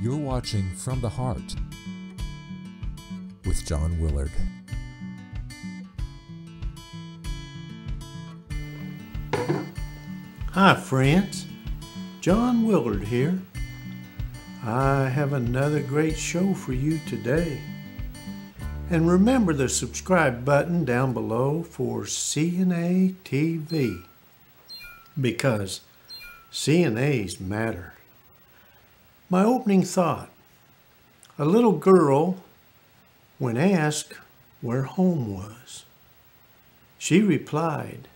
You're watching From the Heart with John Willard. Hi, friends. John Willard here. I have another great show for you today. And remember the subscribe button down below for CNA TV because CNAs matter. My opening thought a little girl, when asked where home was, she replied,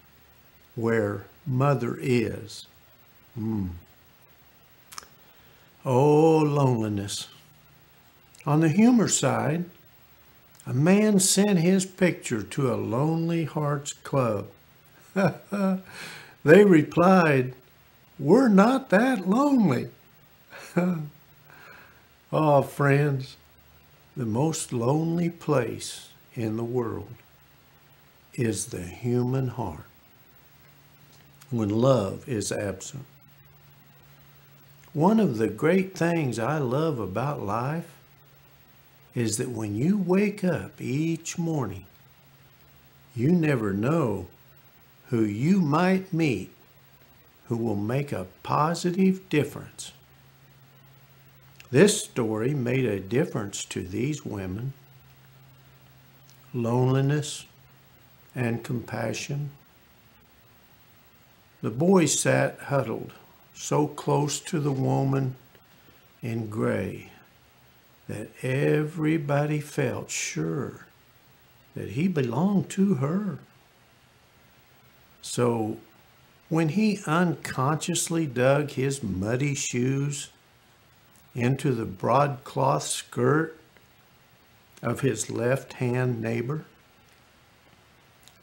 Where mother is. Hmm. Oh, loneliness. On the humor side, a man sent his picture to a Lonely Hearts Club. they replied, We're not that lonely. Oh, friends, the most lonely place in the world is the human heart when love is absent. One of the great things I love about life is that when you wake up each morning, you never know who you might meet who will make a positive difference. This story made a difference to these women. Loneliness and compassion the boy sat huddled, so close to the woman in gray that everybody felt sure that he belonged to her. So when he unconsciously dug his muddy shoes into the broadcloth skirt of his left hand neighbor,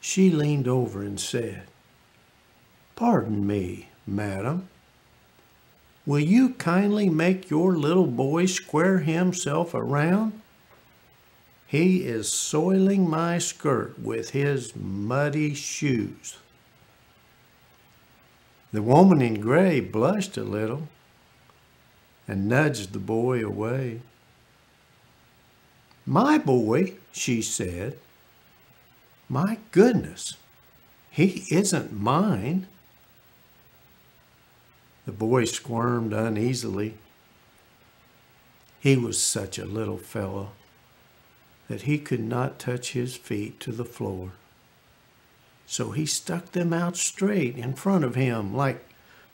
she leaned over and said, Pardon me, madam. Will you kindly make your little boy square himself around? He is soiling my skirt with his muddy shoes. The woman in gray blushed a little and nudged the boy away. My boy, she said. My goodness, he isn't mine. The boy squirmed uneasily. He was such a little fellow that he could not touch his feet to the floor. So he stuck them out straight in front of him like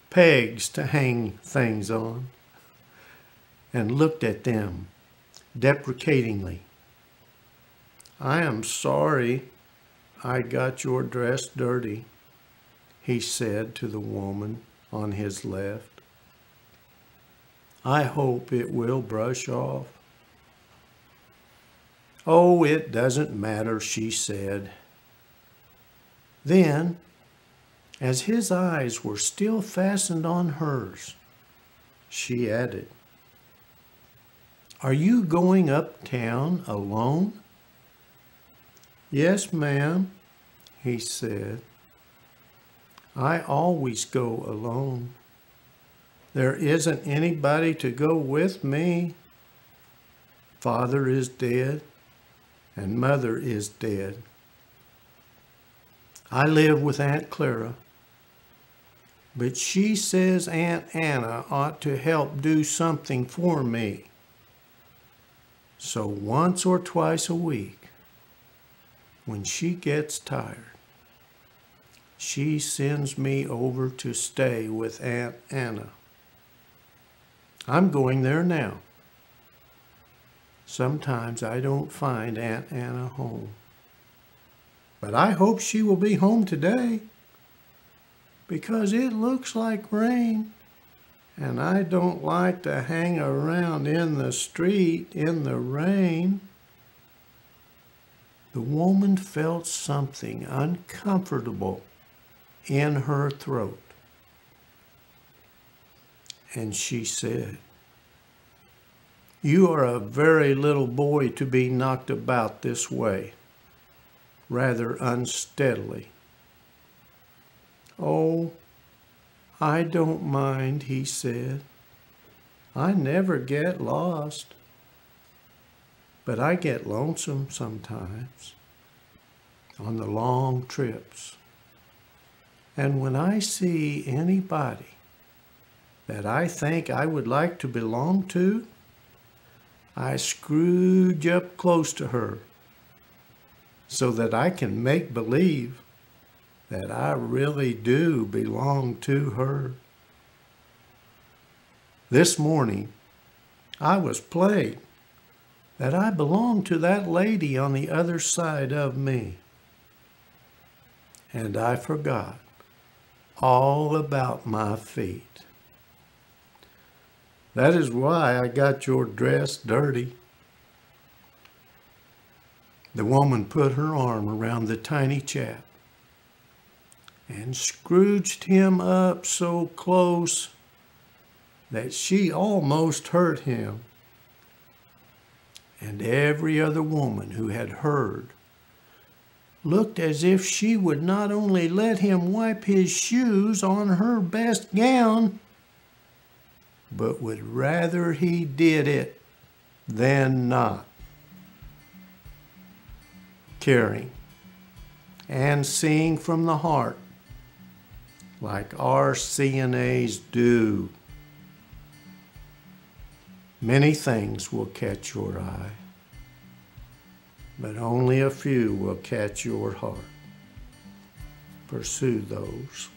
pegs to hang things on and looked at them deprecatingly. I am sorry I got your dress dirty, he said to the woman on his left. I hope it will brush off. Oh, it doesn't matter, she said. Then, as his eyes were still fastened on hers, she added, Are you going uptown alone? Yes, ma'am, he said. I always go alone. There isn't anybody to go with me. Father is dead and mother is dead. I live with Aunt Clara, but she says Aunt Anna ought to help do something for me. So once or twice a week, when she gets tired, she sends me over to stay with Aunt Anna. I'm going there now. Sometimes I don't find Aunt Anna home. But I hope she will be home today because it looks like rain and I don't like to hang around in the street in the rain. The woman felt something uncomfortable in her throat. And she said, You are a very little boy to be knocked about this way, rather unsteadily. Oh, I don't mind, he said. I never get lost, but I get lonesome sometimes on the long trips. And when I see anybody that I think I would like to belong to, I scrooge up close to her so that I can make believe that I really do belong to her. This morning, I was playing that I belonged to that lady on the other side of me. And I forgot all about my feet. That is why I got your dress dirty. The woman put her arm around the tiny chap and scrooged him up so close that she almost hurt him. And every other woman who had heard looked as if she would not only let him wipe his shoes on her best gown, but would rather he did it than not caring, and seeing from the heart like our CNAs do. Many things will catch your eye, but only a few will catch your heart. Pursue those.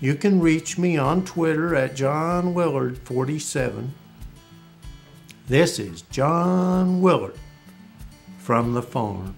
You can reach me on Twitter at John Willard47. This is John Willard from the farm.